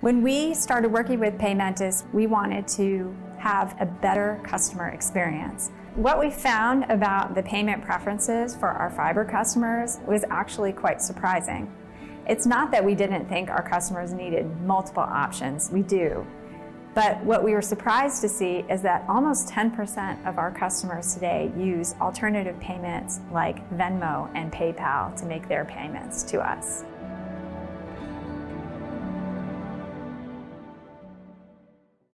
When we started working with Paymentus, we wanted to have a better customer experience. What we found about the payment preferences for our fiber customers was actually quite surprising. It's not that we didn't think our customers needed multiple options, we do. But what we were surprised to see is that almost 10% of our customers today use alternative payments like Venmo and PayPal to make their payments to us.